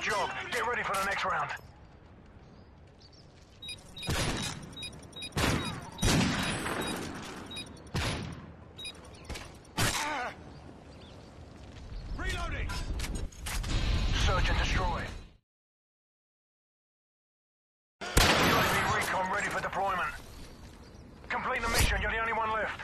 Get ready for the next round. Reloading! Search and destroy. UAV recon ready for deployment. Complete the mission, you're the only one left.